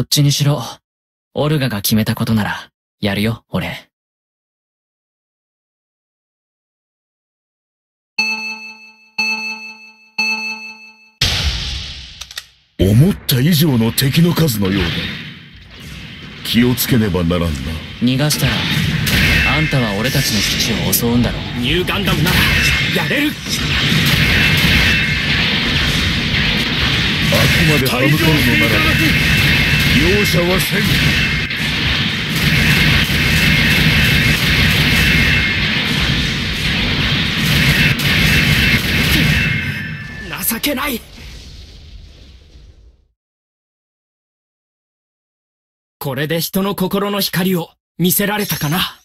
どっちにしろ、オルガが決めたことなら、やるよ、俺。思った以上の敵の数のようだ気をつけねばならんな逃がしたら、あんたは俺たちの基地を襲うんだろ。ニューガンダムなら、やれるあくまで歯向かうのなら容赦はせん。情けない。これで人の心の光を見せられたかな。